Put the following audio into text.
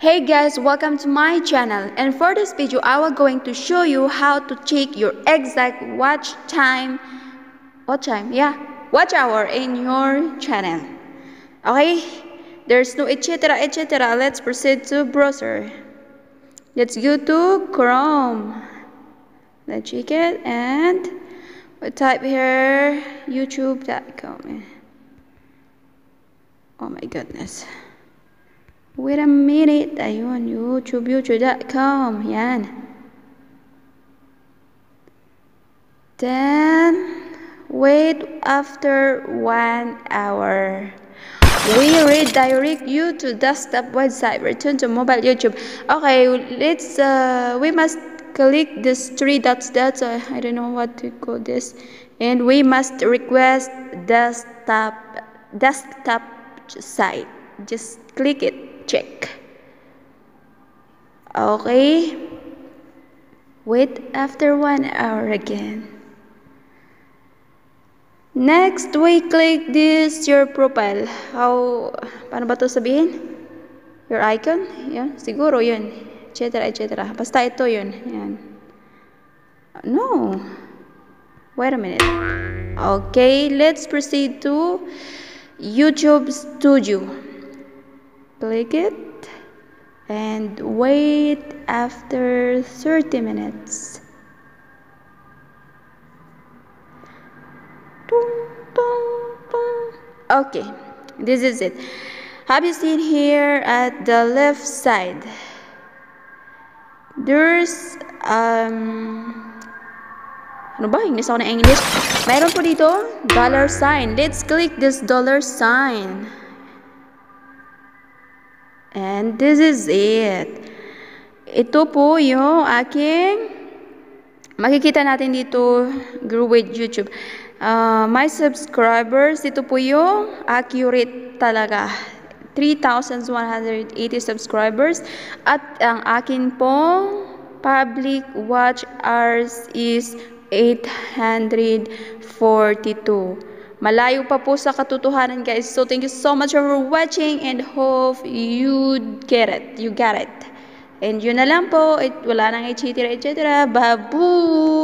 guys, welcome to my channel. And for this video I will going to show you how to check your exact watch time watch time yeah watch hour in your channel. Okay? There's no etc etc let's proceed to browser. Let's go to Chrome. Let's check it and we type here youtube.com oh my goodness Wait a minute. Ayun, YouTube, youtube.com. Yan. Then, wait after one hour. We redirect you to desktop website. Return to mobile YouTube. Okay, let's, uh, we must click this three dots. That's, uh, I don't know what to call this. And we must request desktop, desktop site. Just click it check. Okay. Wait after one hour again. Next, we click this your profile. How, paano ba to sabihin? Your icon? Yan, siguro yun. Etc. etc. Basta ito yun. Yan. No. Wait a minute. Okay, let's proceed to YouTube Studio click it and wait after 30 minutes okay this is it have you seen here at the left side there's um ano ba? English ako na English. Meron po dito, dollar sign. Let's click this dollar sign. And this is it. Ito po yung aking makikita natin dito grow with YouTube. Uh, my subscribers, ito po yung accurate talaga. 3,180 subscribers. At ang akin pong public watch hours is 842. Malayo pa po sa katotohanan guys. So thank you so much for watching and hope you get it. You got it. And yun na lang po. It, wala nang etc. etc. Babu!